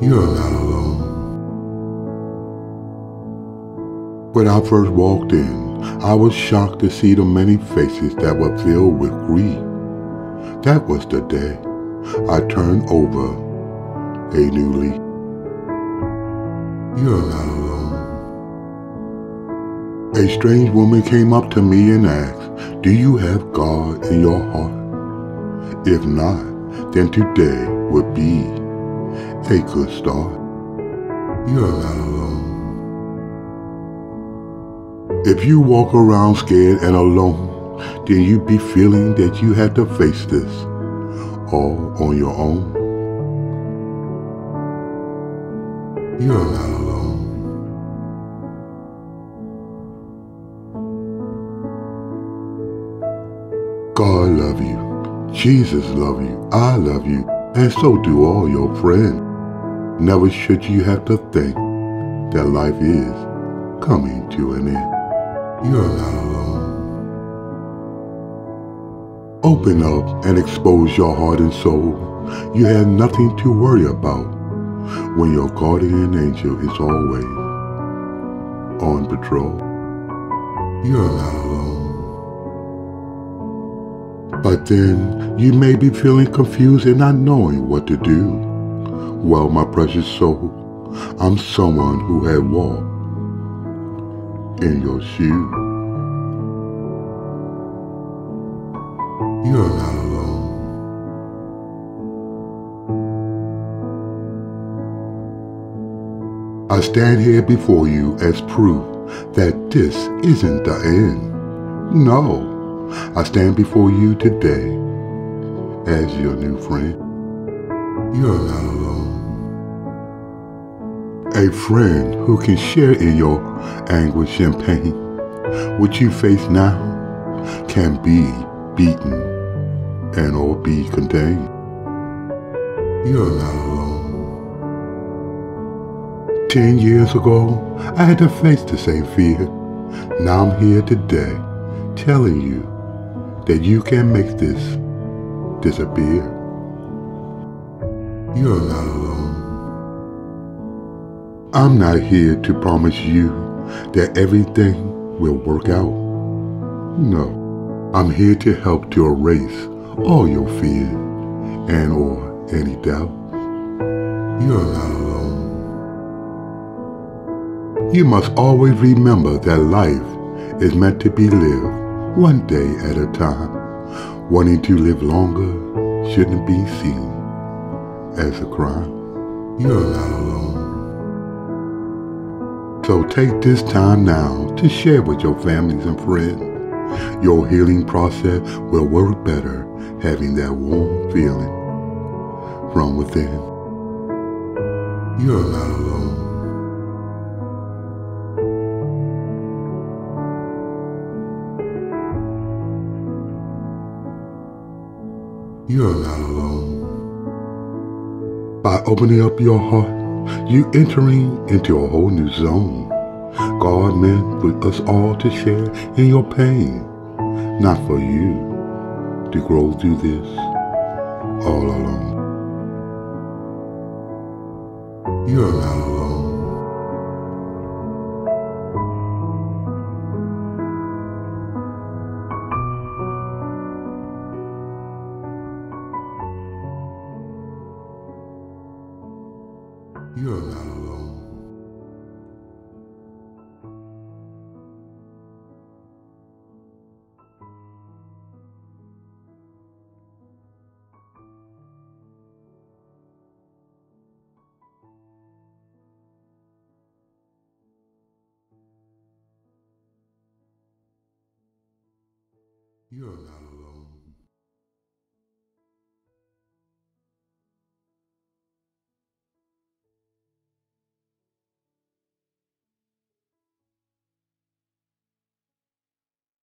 You're not alone. When I first walked in, I was shocked to see the many faces that were filled with grief. That was the day I turned over a new leaf. You're not alone. A strange woman came up to me and asked, Do you have God in your heart? If not, then today would be good start. You're not alone. If you walk around scared and alone, then you be feeling that you have to face this all on your own. You're not alone. God love you. Jesus love you. I love you. And so do all your friends. Never should you have to think that life is coming to an end. You're not alone. Open up and expose your heart and soul. You have nothing to worry about when your guardian angel is always on patrol. You're not alone. But then you may be feeling confused and not knowing what to do. Well, my precious soul, I'm someone who had walked in your shoes. You're not alone. I stand here before you as proof that this isn't the end. No, I stand before you today as your new friend. You're not alone. A friend who can share in your anguish and pain. What you face now can be beaten and or be contained. You're not alone. Ten years ago, I had to face the same fear. Now I'm here today telling you that you can make this disappear. You're not alone. I'm not here to promise you that everything will work out. No, I'm here to help to erase all your fears and or any doubt. You're not alone. You must always remember that life is meant to be lived one day at a time. Wanting to live longer shouldn't be seen as a crime. You're not alone. So take this time now to share with your families and friends. Your healing process will work better having that warm feeling from within. You're not alone. You're not alone. By opening up your heart, you entering into a whole new zone. God meant for us all to share in your pain, not for you to grow through this all alone. You're not alone. You're not alone. You're not alone.